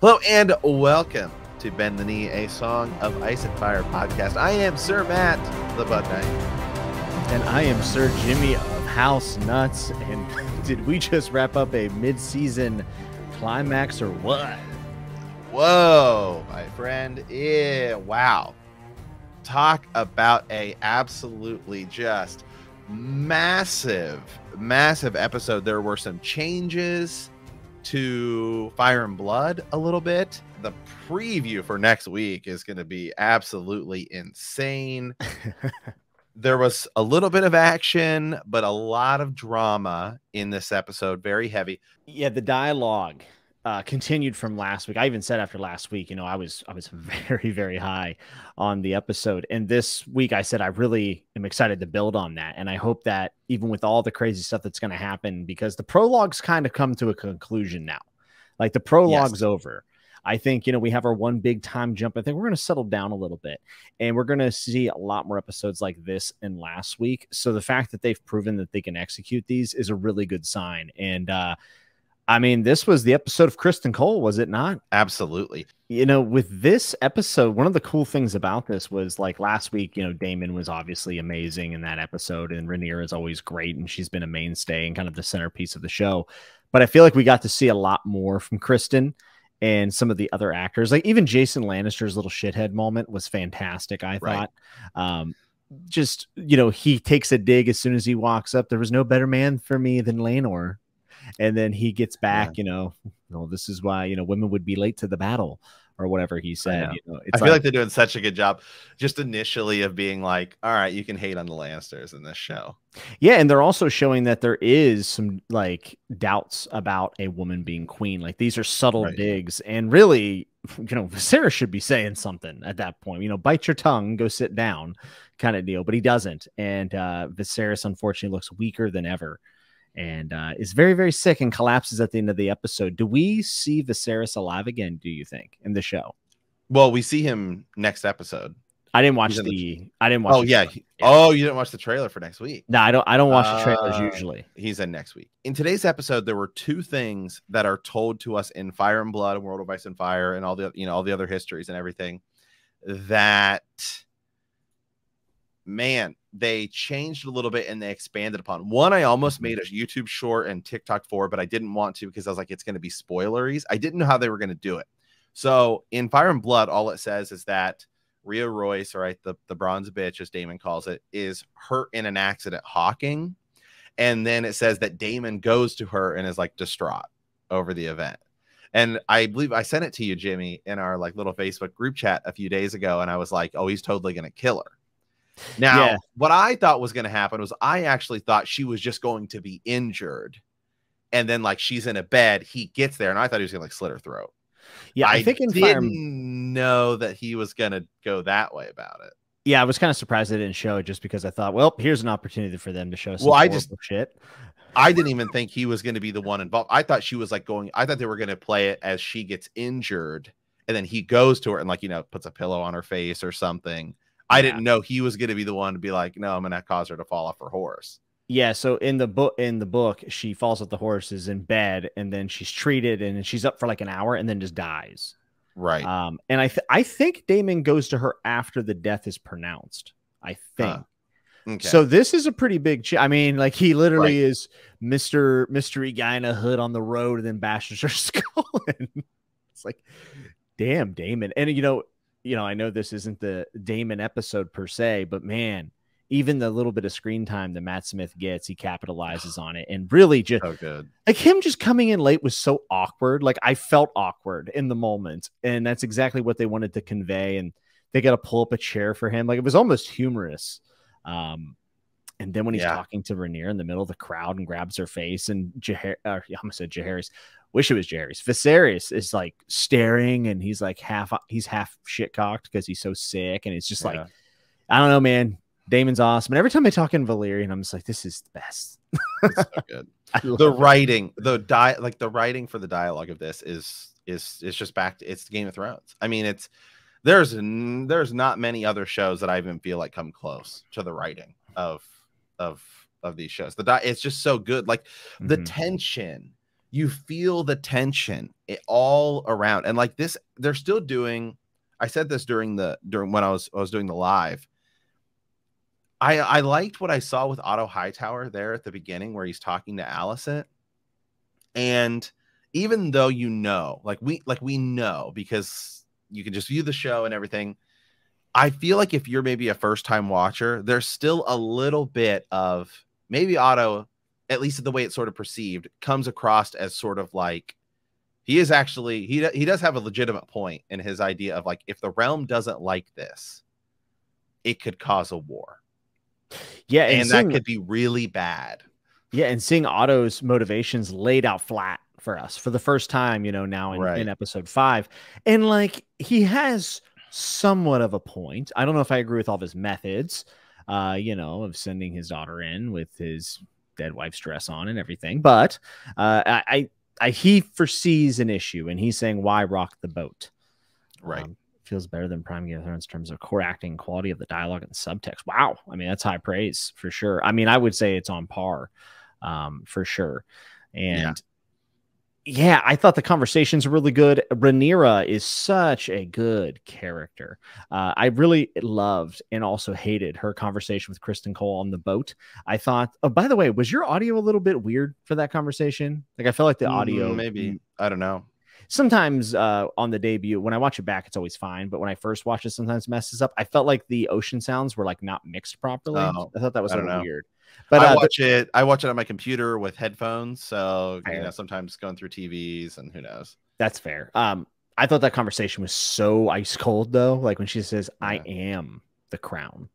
Hello and welcome to Bend the Knee, a Song of Ice and Fire podcast. I am Sir Matt, the Bud Knight. And I am Sir Jimmy of House Nuts. And did we just wrap up a mid-season climax or what? Whoa, my friend. Yeah, wow. Talk about a absolutely just massive, massive episode. There were some changes to Fire and Blood a little bit. The preview for next week is going to be absolutely insane. there was a little bit of action, but a lot of drama in this episode, very heavy. Yeah, the dialogue uh, continued from last week. I even said after last week, you know, I was I was very very high on the episode, and this week I said I really am excited to build on that, and I hope that even with all the crazy stuff that's going to happen, because the prologues kind of come to a conclusion now, like the prologue's yes. over. I think, you know, we have our one big time jump. I think we're going to settle down a little bit and we're going to see a lot more episodes like this in last week. So the fact that they've proven that they can execute these is a really good sign. And, uh, I mean, this was the episode of Criston Cole, was it not? Absolutely. You know, with this episode, one of the cool things about this was like last week, you know, Daemon was obviously amazing in that episode, and Rhaenyra is always great, and she's been a mainstay and kind of the centerpiece of the show. But I feel like we got to see a lot more from Criston and some of the other actors. Like even Jason Lannister's little shithead moment was fantastic, I right. thought. Um, just you know, he takes a dig as soon as he walks up. There was no better man for me than Laenor and then he gets back, yeah. you know, well, this is why you know women would be late to the battle or whatever he said. I, you know, I feel like, like, they're doing such a good job just initially of being like, all right, you can hate on the Lannisters in this show. Yeah, and they're also showing that there is some like doubts about a woman being queen. Like these are subtle right. digs, and really, you know, Sarah should be saying something at that point. You know, bite your tongue, go sit down, kind of deal. But he doesn't, and uh, Viserys unfortunately looks weaker than ever and uh, is very, very sick and collapses at the end of the episode. Do we see Viserys alive again, do you think, in the show? Well, we see him next episode. I didn't watch the, the, I didn't watch. Oh yeah. yeah. Oh, you didn't watch the trailer for next week. No, I don't. I don't watch uh, the trailers uh, usually. He's in next week. In today's episode, there were two things that are told to us in Fire and Blood and World of Ice and Fire and all the you know all the other histories and everything that man, they changed a little bit and they expanded upon. One, I almost mm-hmm. made a YouTube short and TikTok for, but I didn't want to because I was like, it's going to be spoileries. I didn't know how they were going to do it. So in Fire and Blood, all it says is that Rhea Royce, right, the, the bronze bitch, as Daemon calls it, is hurt in an accident hawking. And then it says that Daemon goes to her and is like distraught over the event. And I believe I sent it to you, Jimmy, in our like little Facebook group chat a few days ago. And I was like, oh, he's totally going to kill her. Now, yeah. what I thought was going to happen was I actually thought she was just going to be injured. And then, like, she's in a bed, he gets there, and I thought he was going to like slit her throat. Yeah, I, I think in didn't Fire... know that he was going to go that way about it. Yeah, I was kind of surprised they didn't show it just because I thought, well, here's an opportunity for them to show some well, I just shit. I didn't even think he was going to be the one involved. I thought she was like going. I thought they were going to play it as she gets injured, and then he goes to her and like you know puts a pillow on her face or something I didn't know he was going to be the one to be like, no, I'm going to cause her to fall off her horse. Yeah, so in the book, in the book, she falls off the horse, is in bed, and then she's treated, and she's up for like an hour, and then just dies. Right. Um, and I, th- I think Daemon goes to her after the death is pronounced. I think. Huh. Okay. So this is a pretty big. Ch- I mean, like he literally right. is Mister Mystery Guy in a hood on the road, and then bashes her skull. and it's like, damn, Daemon. And you know, you know, I know this isn't the Daemon episode per se, but man, even the little bit of screen time that Matt Smith gets, he capitalizes on it and really just so good. Like him just coming in late was so awkward. Like I felt awkward in the moment, and that's exactly what they wanted to convey. And they got to pull up a chair for him. Like it was almost humorous. Um, and then when he's yeah. talking to Rhaenyra in the middle of the crowd and grabs her face, and Jaher, uh, I almost said Jaehaerys, wish it was Jerry's. Viserys is like staring and he's like half he's half shit cocked because he's so sick and it's just yeah. like I don't know, man. Daemon's awesome. And every time I talk in Valyrian, I'm just like, this is the best. so good. the writing, the di like the writing for the dialogue of this is is is just back to it's Game of Thrones. I mean, it's there's there's not many other shows that I even feel like come close to the writing of of of these shows. The di- it's just so good. Like the mm -hmm. tension you feel the tension all around and like this they're still doing i said this during the during when i was i was doing the live i i liked what i saw with otto hightower there at the beginning where he's talking to Alicent, and even though you know like we like we know because you can just view the show and everything i feel like if you're maybe a first time watcher there's still a little bit of maybe otto at least the way it's sort of perceived, comes across as sort of like he is actually he he does have a legitimate point in his idea of like if the realm doesn't like this, it could cause a war. Yeah, and, and seeing, that could be really bad. Yeah, and seeing Otto's motivations laid out flat for us for the first time, you know, now in, right. in episode five, and like he has somewhat of a point. I don't know if I agree with all of his methods, uh, you know, of sending his daughter in with his dead wife's dress on and everything. But uh, I, I, he foresees an issue, and he's saying, "Why rock the boat?" Right. Um, feels better than Prime Game of Thrones in terms of core acting, quality of the dialogue, and subtext. Wow, I mean that's high praise for sure. I mean, I would say it's on par, um, for sure. And yeah, I thought the conversations were really good. Rhaenyra is such a good character. Uh, I really loved and also hated her conversation with Criston Cole on the boat. I thought, oh, by the way, was your audio a little bit weird for that conversation? Like, I felt like the audio, mm, maybe, I don't know. Sometimes uh, on the debut, when I watch it back, it's always fine. But when I first watch it, sometimes messes up. I felt like the ocean sounds were like not mixed properly. Oh, I thought that was a little weird. But I uh, watch it. I watch it on my computer with headphones, so fair. you know sometimes going through TVs and who knows. That's fair. Um, I thought that conversation was so ice cold though. Like when she says, yeah. "I am the crown."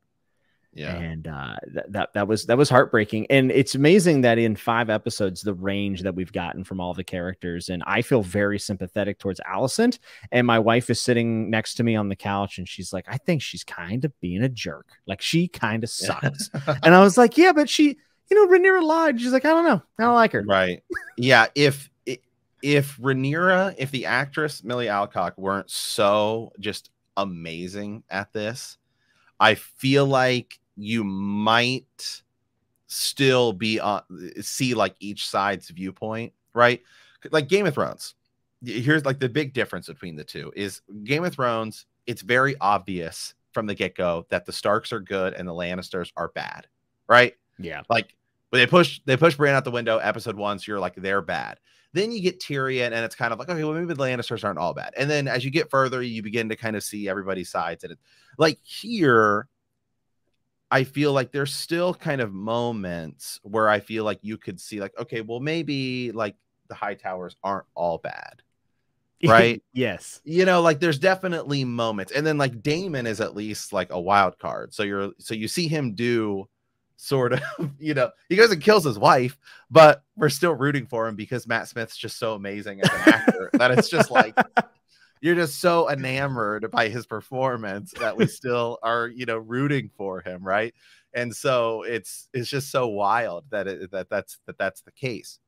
Yeah. And uh, that, that that was that was heartbreaking. And it's amazing that in five episodes, the range that we've gotten from all the characters, and I feel very sympathetic towards Alicent. And my wife is sitting next to me on the couch, and she's like, "I think she's kind of being a jerk. Like she kind of sucks." and I was like, "Yeah, but she, you know, Rhaenyra lied." She's like, "I don't know, I don't like her." Right? Yeah. If if Rhaenyra, if the actress Milly Alcock weren't so just amazing at this, I feel like you might still be on see like each side's viewpoint, right? Like Game of Thrones. Here's like the big difference between the two is Game of Thrones, it's very obvious from the get-go that the Starks are good and the Lannisters are bad, right? Yeah. Like but they push they push Bran out the window episode one, so you're like they're bad. Then you get Tyrion, and it's kind of like, okay, well, maybe the Lannisters aren't all bad. And then as you get further, you begin to kind of see everybody's sides. And it like here, I feel like there's still kind of moments where I feel like you could see, like, okay, well, maybe like the high towers aren't all bad. Right. yes. You know, like there's definitely moments. And then like Daemon is at least like a wild card. So you're so you see him do sort of, you know, he goes and kills his wife, but we're still rooting for him because Matt Smith's just so amazing as an actor that it's just like you're just so enamored by his performance that we still are, you know, rooting for him, right? And so it's it's just so wild that it, that that's that that's the case.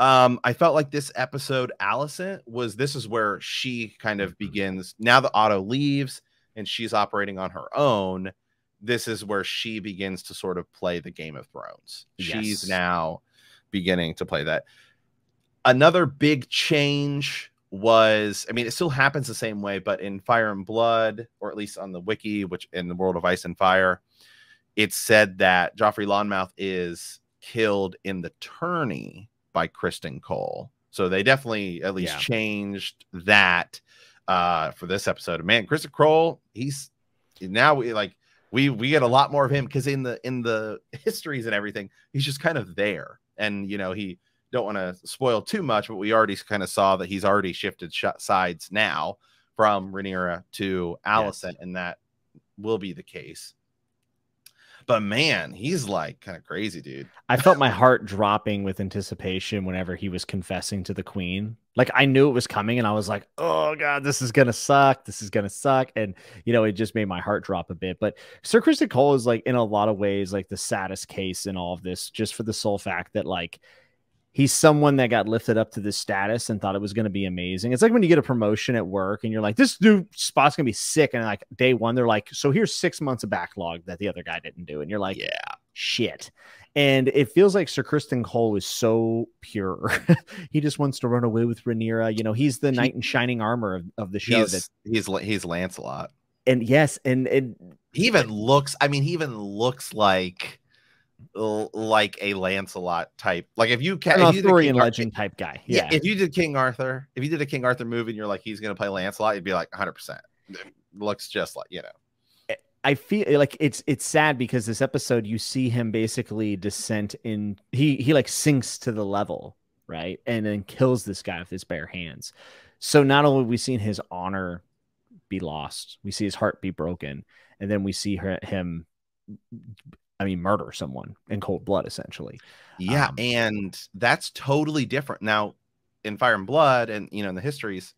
Um, I felt like this episode, Alicent, was this is where she kind of begins. Now that Otto leaves and she's operating on her own, this is where she begins to sort of play the Game of Thrones. Yes. She's now beginning to play that. Another big change was I mean, it still happens the same way, but in Fire and Blood, or at least on the wiki, which in the world of Ice and Fire, it said that Joffrey Lonmouth is killed in the tourney by Criston Cole. So they definitely at least yeah. changed that uh for this episode. Man, Criston Cole, he's now we like we we get a lot more of him because in the in the histories and everything, he's just kind of there. And you know, he don't want to spoil too much, but we already kind of saw that he's already shifted sh- sides now from Rhaenyra to Alicent, yes. and that will be the case. But man, he's like kind of crazy, dude. I felt my heart dropping with anticipation whenever he was confessing to the queen. Like I knew it was coming, and I was like, "Oh god, this is gonna suck. This is gonna suck." And you know, it just made my heart drop a bit. But Sir Criston Cole is like, in a lot of ways, like the saddest case in all of this, just for the sole fact that like he's someone that got lifted up to this status and thought it was going to be amazing. It's like when you get a promotion at work and you're like, this new spot's going to be sick. And like day one, they're like, so here's six months of backlog that the other guy didn't do. And you're like, yeah, shit. And it feels like Sir Criston Cole is so pure. he just wants to run away with Rhaenyra. You know, he's the he, knight in shining armor of, of the show. He's, that, he's he's Lancelot. And yes, and and he even looks. I mean, he even looks like like a Lancelot type. Like if you can, Arthurian legend Ar- type guy. Yeah. yeah. If you did King Arthur, if you did a King Arthur movie and you're like he's gonna play Lancelot, you'd be like 100. percent Looks just like you know. Eh, I feel eh, like it's it's sad because this episode you see him basically descent in he he like sinks to the level right and then kills this guy with his bare hands. So not only we seen his honor be lost, we see his heart be broken, and then we see her, him, I mean, murder someone in cold blood essentially. Yeah, um, and that's totally different now in Fire and Blood, and you know in the histories.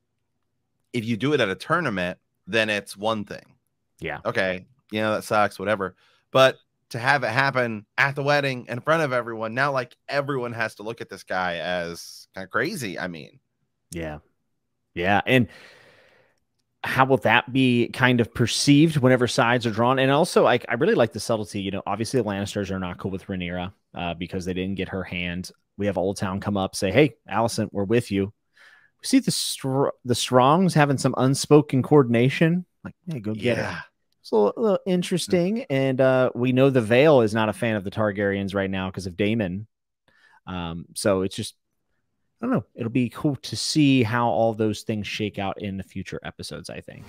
If you do it at a tournament, then it's one thing. Yeah. Okay, you know, that sucks, whatever. But to have it happen at the wedding in front of everyone, now like everyone has to look at this guy as kind of crazy. I mean, yeah. Yeah. And how will that be kind of perceived whenever sides are drawn? And also, like, I really like the subtlety. You know, obviously the Lannisters are not cool with Rhaenyra uh, because they didn't get her hand. We have Oldtown come up, say, "Hey, Alicent, we're with you." We see the str- the Strongs having some unspoken coordination. Like, hey, go get yeah. It's a little, a little interesting. And uh, we know the Vale is not a fan of the Targaryens right now because of Daemon. Um, so it's just, I don't know. It'll be cool to see how all those things shake out in the future episodes, I think.